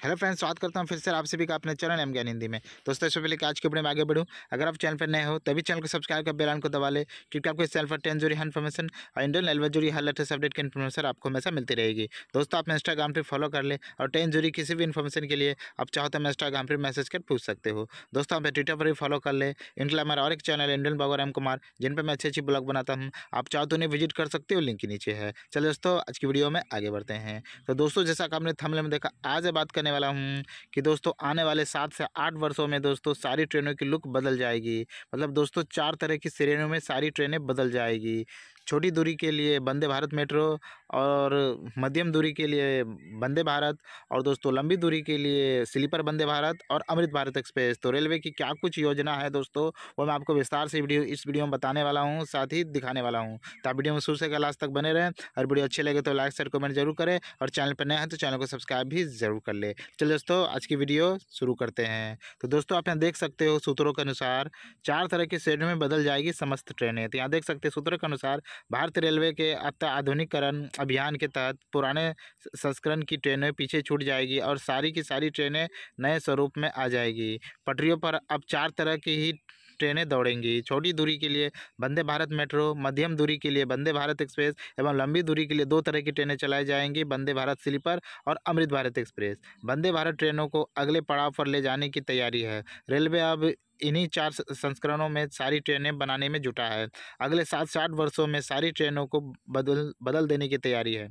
Hello friends, स्वागत करता हूँ फिर से आप सभी का अपने चैनल एम ज्ञान हिंदी में। दोस्तों, इससे पहले आज के वीडियो में आगे बढ़ूं, अगर आप चैनल पर नए हो, तभी चैनल को सब्सक्राइब कर बेलान को दबा ले, क्योंकि आपको इस चैनल पर टेन जोरी इन्फॉर्मेशन और इंडियन रेलवे जोरी हर लेटेस्ट अपडेट की इन्फॉर्मेशन आपको हमेशा मिलती रहेगी। दोस्तों, आप इंस्टाग्राम पर फॉलो कर ले और टेन जोरी किसी भी इन्फॉर्मेशन के लिए आप चाहो तो इंस्टाग्राम पर मैसेज कर पूछ सकते हो। दोस्तों, आप ट्विटर पर भी फॉलो कर ले। इनके हमारा और एक चैनल इंडियन बाबर एम कुमार, जिन पर मैं अच्छी अच्छी ब्लॉग बनाता हूँ। आप चाहो तो उन्हें विज़िट कर सकते हो, लिंक के नीचे है। चलिए दोस्तों, आज की वीडियो में आगे बढ़ते हैं। तो दोस्तों, जैसा कि आपने थमले में देखा, आज बात करने वाला हूँ कि दोस्तों आने वाले सात से आठ वर्षों में दोस्तों सारी ट्रेनों की लुक बदल जाएगी। मतलब दोस्तों चार तरह की श्रेणियों में सारी ट्रेनें बदल जाएगी। छोटी दूरी के लिए वंदे भारत मेट्रो और मध्यम दूरी के लिए वंदे भारत और दोस्तों लंबी दूरी के लिए स्लीपर वंदे भारत और अमृत भारत एक्सप्रेस। तो रेलवे की क्या कुछ योजना है दोस्तों, वो मैं आपको विस्तार से वीडियो, इस वीडियो में बताने वाला हूँ, साथ ही दिखाने वाला हूँ। तो आप वीडियो में शुरू से लास्ट तक बने रहें और वीडियो अच्छे लगे तो लाइक, शेयर, कमेंट ज़रूर करें और चैनल पर नए हैं तो चैनल को सब्सक्राइब भी ज़रूर कर ले। चलिए दोस्तों, आज की वीडियो शुरू करते हैं। तो दोस्तों, आप यहाँ देख सकते हो सूत्रों के अनुसार चार तरह की श्रेणियों में बदल जाएगी समस्त ट्रेनें। तो यहाँ देख सकते हैं सूत्रों के अनुसार भारतीय रेलवे के आधुनिकरण अभियान के तहत पुराने संस्करण की ट्रेनें पीछे छूट जाएगी और सारी की सारी ट्रेनें नए स्वरूप में आ जाएगी। पटरियों पर अब चार तरह की ही ट्रेनें दौड़ेंगी। छोटी दूरी के लिए वंदे भारत मेट्रो, मध्यम दूरी के लिए वंदे भारत एक्सप्रेस एवं लंबी दूरी के लिए दो तरह की ट्रेनें चलाई जाएँगी वंदे भारत स्लीपर और अमृत भारत एक्सप्रेस। वंदे भारत ट्रेनों को अगले पड़ाव पर ले जाने की तैयारी है। रेलवे अब इन्हीं चार संस्करणों में सारी ट्रेनें बनाने में जुटा है। अगले सात से आठ वर्षों में सारी ट्रेनों को बदल बदल देने की तैयारी है।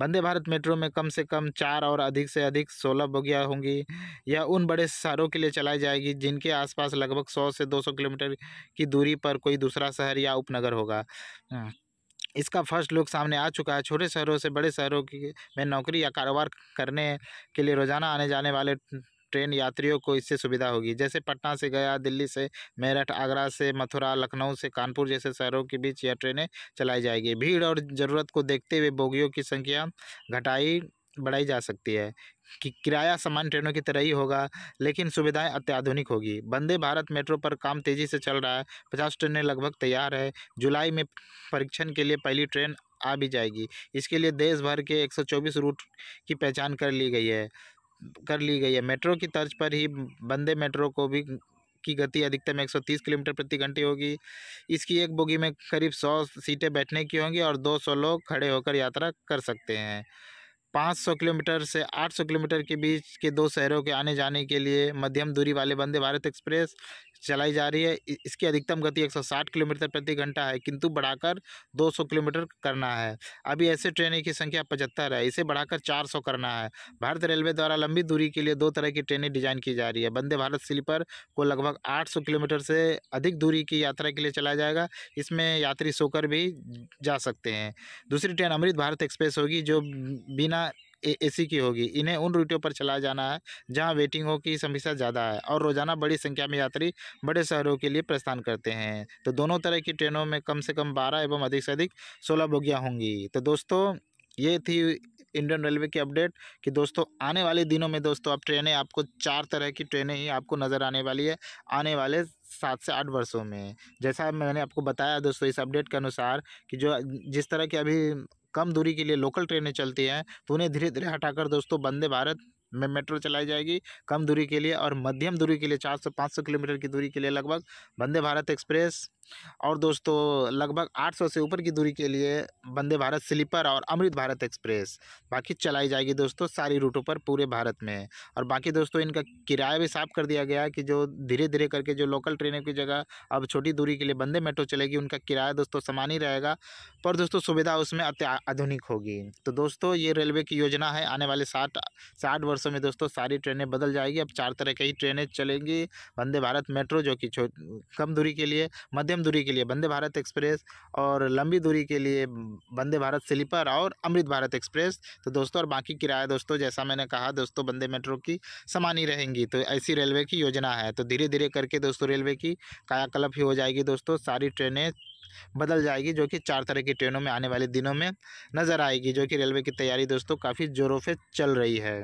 वंदे भारत मेट्रो में कम से कम चार और अधिक से अधिक सोलह बोगियाँ होंगी। यह उन बड़े शहरों के लिए चलाई जाएगी जिनके आसपास लगभग सौ से दो सौ किलोमीटर की दूरी पर कोई दूसरा शहर या उपनगर होगा। हाँ, इसका फ़र्स्ट लुक सामने आ चुका है। छोटे शहरों से बड़े शहरों की में नौकरी या कारोबार करने के लिए रोज़ाना आने जाने वाले ट्रेन यात्रियों को इससे सुविधा होगी। जैसे पटना से गया, दिल्ली से मेरठ, आगरा से मथुरा, लखनऊ से कानपुर जैसे शहरों के बीच यह ट्रेनें चलाई जाएगी। भीड़ और ज़रूरत को देखते हुए बोगियों की संख्या घटाई, बढ़ाई जा सकती है। कि किराया सामान्य ट्रेनों की तरह ही होगा, लेकिन सुविधाएँ अत्याधुनिक होगी। वंदे भारत मेट्रो पर काम तेज़ी से चल रहा है। पचास ट्रेनें लगभग तैयार है। जुलाई में परीक्षण के लिए पहली ट्रेन आ भी जाएगी। इसके लिए देश भर के 124 रूट की पहचान कर ली गई है। कर ली गई है। मेट्रो की तर्ज पर ही बंदे मेट्रो को भी की गति अधिकतम 130 किलोमीटर प्रति घंटे होगी। इसकी एक बोगी में करीब 100 सीटें बैठने की होंगी और 200 लोग खड़े होकर यात्रा कर सकते हैं। 500 किलोमीटर से 800 किलोमीटर के बीच के दो शहरों के आने जाने के लिए मध्यम दूरी वाले वंदे भारत एक्सप्रेस चलाई जा रही है। इसकी अधिकतम गति 160 किलोमीटर प्रति घंटा है, किंतु बढ़ाकर 200 किलोमीटर करना है। अभी ऐसे ट्रेनें की संख्या पचहत्तर है, इसे बढ़ाकर 400 करना है। भारत रेलवे द्वारा लंबी दूरी के लिए दो तरह की ट्रेनें डिज़ाइन की जा रही है। वंदे भारत स्लीपर को लगभग आठ सौ किलोमीटर से अधिक दूरी की यात्रा के लिए चलाया जाएगा। इसमें यात्री सोकर भी जा सकते हैं। दूसरी ट्रेन अमृत भारत एक्सप्रेस होगी, जो बिना एसी की होगी। इन्हें उन रूटों पर चलाया जाना है, जहाँ वेटिंगों की समस्या ज़्यादा है और रोज़ाना बड़ी संख्या में यात्री बड़े शहरों के लिए प्रस्थान करते हैं। तो दोनों तरह की ट्रेनों में कम से कम बारह एवं अधिक से अधिक सोलह बोगियाँ होंगी। तो दोस्तों, ये थी इंडियन रेलवे की अपडेट कि दोस्तों, आने वाले दिनों में दोस्तों, अब ट्रेनें आपको चार तरह की ट्रेनें ही आपको नज़र आने वाली है, आने वाले सात से आठ वर्षों में। जैसा मैंने आपको बताया दोस्तों, इस अपडेट के अनुसार कि जो जिस तरह की अभी कम दूरी के लिए लोकल ट्रेनें चलती हैं तो उन्हें धीरे धीरे हटाकर दोस्तों वंदे भारत में मेट्रो चलाई जाएगी। कम दूरी के लिए और मध्यम दूरी के लिए चार सौ, पाँच सौ किलोमीटर की दूरी के लिए लगभग वंदे भारत एक्सप्रेस और दोस्तों, लगभग 800 से ऊपर की दूरी के लिए वंदे भारत स्लीपर और अमृत भारत एक्सप्रेस बाकी चलाई जाएगी दोस्तों सारी रूटों पर पूरे भारत में। और बाकी दोस्तों, इनका किराया भी साफ़ कर दिया गया है कि जो धीरे धीरे करके जो लोकल ट्रेनों की जगह अब छोटी दूरी के लिए वंदे मेट्रो चलेगी, उनका किराया दोस्तों समान ही रहेगा, पर दोस्तों सुविधा उसमें आधुनिक होगी। तो दोस्तों, ये रेलवे की योजना है, आने वाले साठ साठ वर्षों में दोस्तों सारी ट्रेनें बदल जाएगी, अब चार तरह की ट्रेनें चलेंगी वंदे भारत मेट्रो जो कि कम दूरी के लिए मध्यम मध्यम दूरी के लिए वंदे भारत एक्सप्रेस और लंबी दूरी के लिए वंदे भारत स्लीपर और अमृत भारत एक्सप्रेस। तो दोस्तों, और बाकी किराया दोस्तों, जैसा मैंने कहा, दोस्तों वंदे मेट्रो की समान ही रहेंगी। तो ऐसी रेलवे की योजना है। तो धीरे धीरे करके दोस्तों, रेलवे की कायाकल्प ही हो जाएगी दोस्तों। सारी ट्रेनें बदल जाएगी, जो कि चार तरह की ट्रेनों में आने वाले दिनों में नज़र आएगी, जो कि रेलवे की तैयारी दोस्तों, काफ़ी ज़ोरों से चल रही है।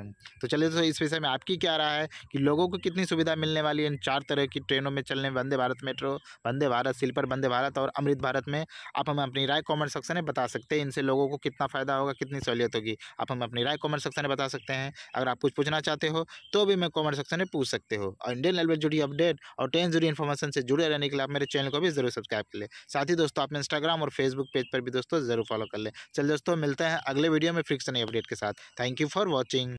तो चलिए दोस्तों, इस विषय में आपकी क्या राय है कि लोगों को कितनी सुविधा मिलने वाली है इन चार तरह की ट्रेनों में चलने वंदे भारत मेट्रो वंदे भारत स्लीपर वंदे भारत और अमृत भारत में आप हमें अपनी राय कॉमेंट सेक्शन में बता सकते हैं, इनसे लोगों को कितना फ़ायदा होगा, कितनी सहूलियत होगी। आप हमें अपनी राय कॉमेंट सेक्शन में बता सकते हैं। अगर आप कुछ पूछना चाहते हो तो भी मैं कॉमेंट सेक्शन में पूछ सकते हो। और इंडियन रेलवे जुड़ी अपडेट और ट्रेन जुड़ी इन्फॉर्मेशन से जुड़े रहने के लिए आप मेरे चैनल को भी ज़रूर सब्सक्राइब कर ले। साथ ही दोस्तों, आप इंस्टाग्राम और फेसबुक पेज पर भी दोस्तों ज़रूर फॉलो कर ले। चल दोस्तों, मिलते हैं अगले वीडियो में फिक्स नई अपडेट के साथ। Thank you for watching